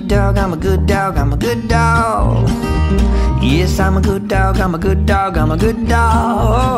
good dog, I'm a good dog, I'm a good dog. Yes, I'm a good dog, I'm a good dog, I'm a good dog.